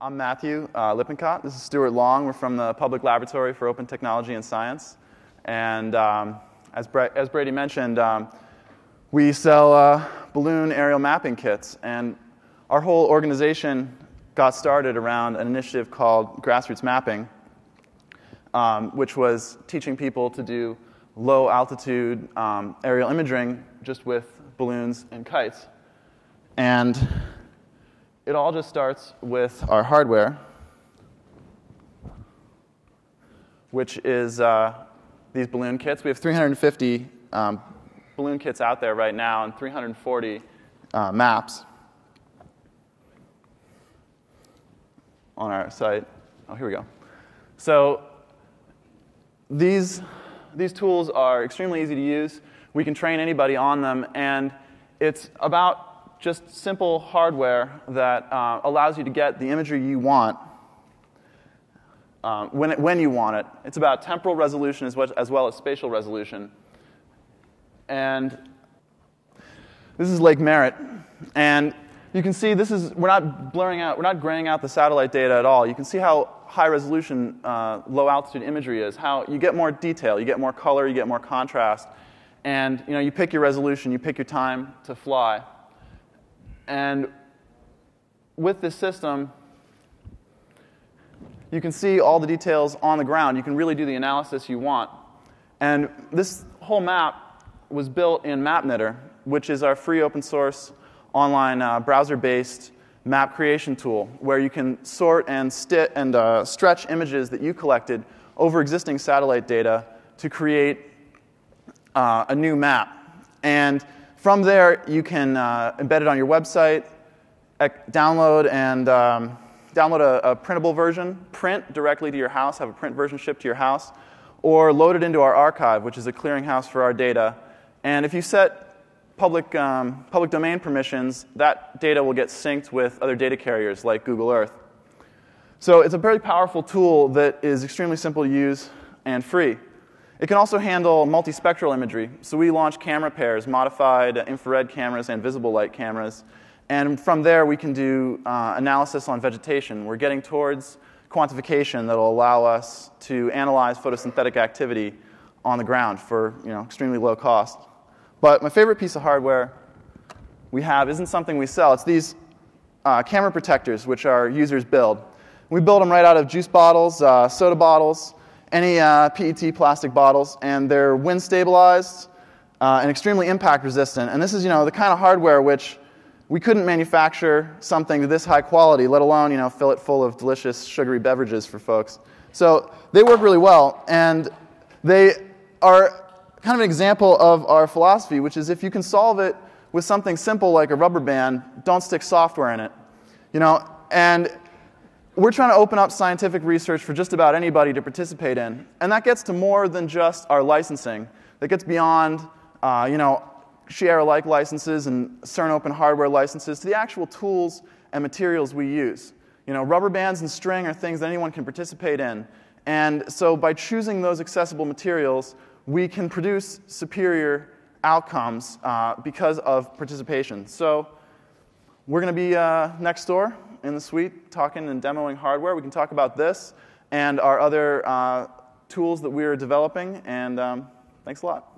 I'm Mathew uh, Lippincott. This is Stewart Long. We're from the Public Laboratory for Open Technology and Science. And um, as, Bra- as, Brady mentioned, um, we sell uh, balloon aerial mapping kits. And our whole organization got started around an initiative called Grassroots Mapping, um, which was teaching people to do low altitude um, aerial imaging just with balloons and kites. And it all just starts with our hardware, which is uh, these balloon kits. We have 350 um, balloon kits out there right now and 340 uh, maps on our site. Oh, here we go. So these, these tools are extremely easy to use. We can train anybody on them, and it's about just simple hardware that uh, allows you to get the imagery you want um, when, it, when you want it. It's about temporal resolution as well, as well as spatial resolution. And this is Lake Merritt. And you can see this is, we're not blurring out, we're not graying out the satellite data at all. You can see how high resolution, uh, low altitude imagery is, how you get more detail, you get more color, you get more contrast. And you know, you pick your resolution, you pick your time to fly. And with this system, you can see all the details on the ground. You can really do the analysis you want. And this whole map was built in MapKnitter, which is our free open source online uh, browser based map creation tool where you can sort and, and uh, stretch images that you collected over existing satellite data to create uh, a new map. And from there, you can uh, embed it on your website, download and um, download a, a, printable version, print directly to your house, have a print version shipped to your house, or load it into our archive, which is a clearinghouse for our data. And if you set public, um, public domain permissions, that data will get synced with other data carriers like Google Earth. So it's a very powerful tool that is extremely simple to use and free. It can also handle multispectral imagery. So we launch camera pairs, modified infrared cameras and visible light cameras. And from there, we can do uh, analysis on vegetation. We're getting towards quantification that will allow us to analyze photosynthetic activity on the ground for you know, extremely low cost. But my favorite piece of hardware we have isn't something we sell. It's these uh, camera protectors, which our users build. We build them right out of juice bottles, uh, soda bottles, any uh, PET plastic bottles, and they're wind stabilized uh, and extremely impact resistant. And this is, you know, the kind of hardware which we couldn't manufacture something this high quality, let alone, you know, fill it full of delicious sugary beverages for folks. So they work really well, and they are kind of an example of our philosophy, which is if you can solve it with something simple like a rubber band, don't stick software in it. You know, and we're trying to open up scientific research for just about anybody to participate in. And that gets to more than just our licensing. That gets beyond, uh, you know, share alike licenses and CERN open hardware licenses to the actual tools and materials we use. You know, rubber bands and string are things that anyone can participate in. And so by choosing those accessible materials, we can produce superior outcomes uh, because of participation. So we're going to be uh, next door in the suite talking and demoing hardware. We can talk about this and our other uh, tools that we are developing. And um, thanks a lot.